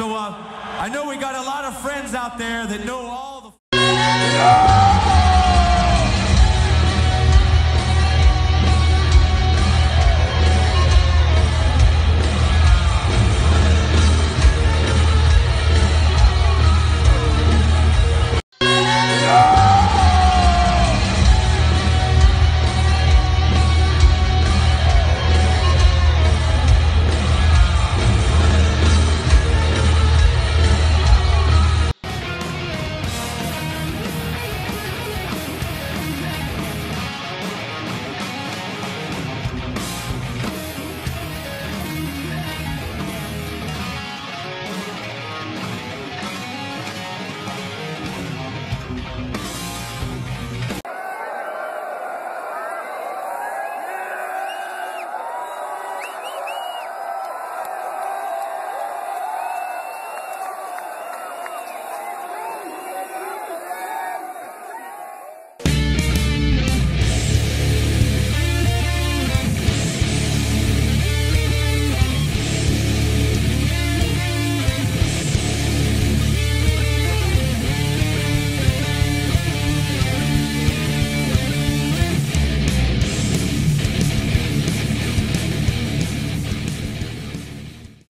So uh, I know we got a lot of friends out there that know all the.